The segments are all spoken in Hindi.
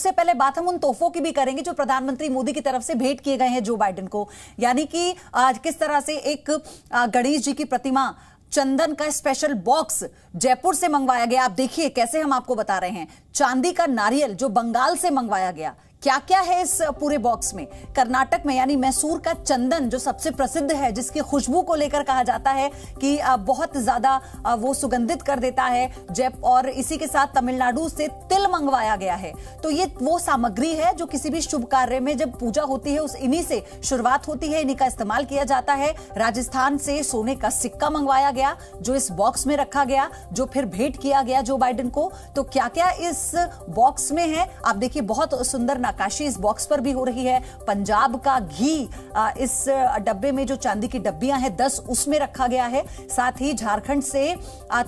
सबसे पहले बात हम उन तोहफों की भी करेंगे जो प्रधानमंत्री मोदी की तरफ़ से भेंट किए गए हैं जो बाइडेन को। यानी कि आज किस तरह से एक गणेश जी की प्रतिमा चंदन का स्पेशल बॉक्स जयपुर से मंगवाया गया। आप देखिए कैसे हम आपको बता रहे हैं। चांदी का नारियल जो बंगाल से मंगवाया गया क्या क्या है इस पूरे बॉक्स में? कर्नाटक में, यानी मैसूर का चंदन, जो सबसे प्रसिद्ध है, जिसकी खुशबू को लेकर कहा जाता है कि बहुत ज़्यादा वो सुगंधित कर देता है, जैप, और इसी के साथ तमिलनाडु से तिल मंगवाया गया है। तो ये वो सामग्री है, जो किसी भी शुभ कार्य में जब पूजा होती है, उस इन्हीं से शुरुआत होती है, इन्हीं का इस्तेमाल किया जाता है। राजस्थान से सोने का सिक्का मंगवाया गया, जो इस बॉक्स में रखा गया, जो फिर भेंट किया गया जो बाइडन को। तो क्या क्या इस बॉक्स में है? आप देखिए, बहुत सुंदर नकाशी इस बॉक्स पर भी हो रही है। पंजाब का घी इस डब्बे में जो चांदी की डब्बियाँ हैं, दस उसमें रखा गया है। साथ ही झारखंड से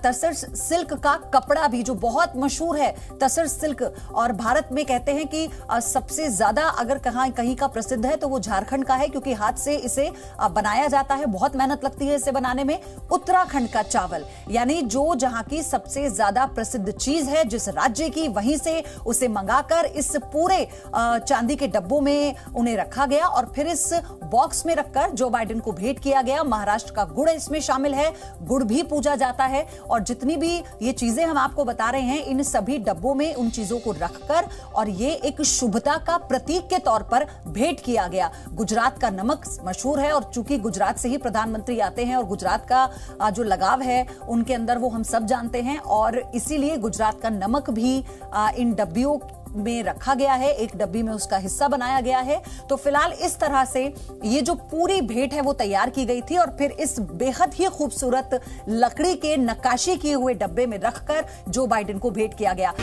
तसर सिल्क का कपड़ा भी जो बहुत मशहूर है, तसर सिल्क। और भारत में कहते हैं कि सबसे ज़्यादा अगर कहा, कहीं का प्रसिद्ध है तो वो झारखंड का है, क्योंकि हाथ से इसे बनाया जाता है। बहुत मेहनत लगती है इसे बनाने में। उत्तराखंड का चावल, यानी जो जहाँ की सबसे ज़्यादा प्रसिद्ध चीज़ है, जिस राज्य की, वहीं से उसे मंगाकर इस पूरे चांदी के डब्बों में उन्हें रखा गया और फिर इस बॉक्स में रखकर जो बाइडेन को भेंट किया गया, महाराष्ट्र का गुड़ इसमें शामिल है। गुड़ भी पूजा जाता है और जितनी भी ये चीज़ें हम आपको बता रहे हैं, इन सभी डब्बों में उन चीज़ों को रखकर और ये एक शुभता का प्रतीक के तौर पर भेंट किया गया। गुजरात का नमक मशहूर है और चूँकि गुजरात से ही प्रधानमंत्री आते हैं और गुजरात का जो लगाव है, उनके अंदर वो हम सब जानते हैं और इसीलिए गुजरात का नमक भी इन डब्बियों में रखा गया है, एक डब्बी में उसका हिस्सा बनाया गया है। तो फ़िलहाल इस तरह से ये जो पूरी भेंट है वो तैयार की गई थी और फिर इस बेहद ही खूबसूरत लकड़ी के नक्काशी किए हुए डब्बे में रखकर जो बाइडेन को भेंट किया गया।